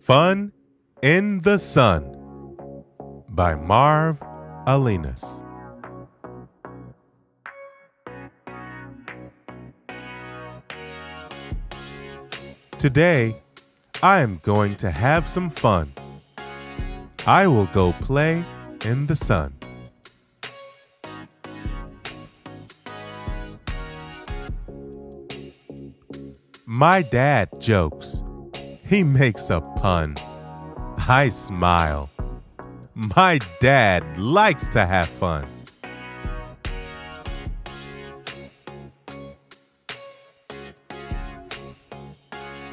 Fun in the Sun by Marv Alinas. Today, I am going to have some fun. I will go play in the sun. My dad jokes. He makes a pun. I smile. My dad likes to have fun.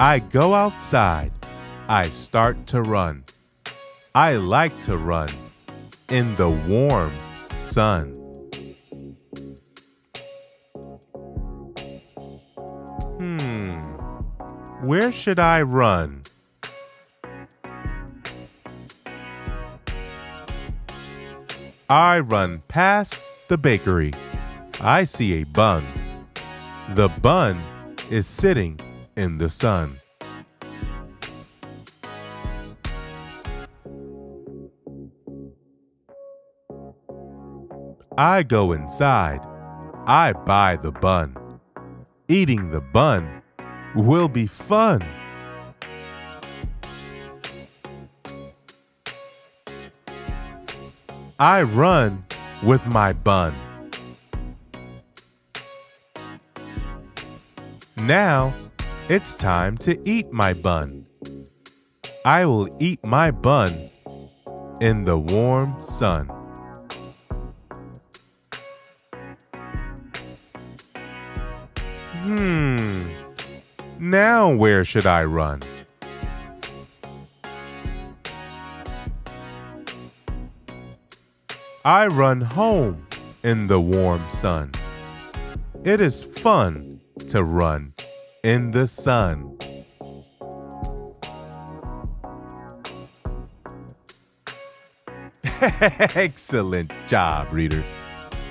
I go outside. I start to run. I like to run in the warm sun. Where should I run? I run past the bakery. I see a bun. The bun is sitting in the sun. I go inside. I buy the bun. Eating the bun will be fun. I run with my bun. Now it's time to eat my bun. I will eat my bun in the warm sun. Hmm. Now where should I run? I run home in the warm sun. It is fun to run in the sun. Excellent job, readers.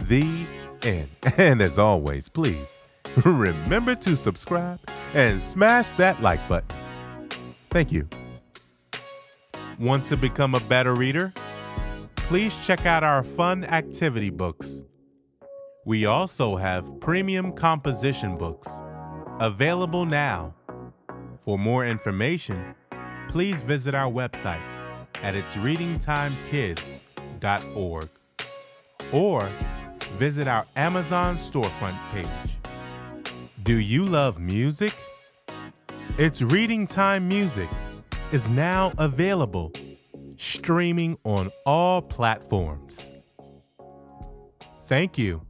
The end. And as always, please remember to subscribe and smash that like button. Thank you. Want to become a better reader? Please check out our fun activity books. We also have premium composition books available now. For more information, please visit our website at itsreadingtimekids.org or visit our Amazon storefront page. Do you love music? It's Reading Time Music is now available, streaming on all platforms. Thank you.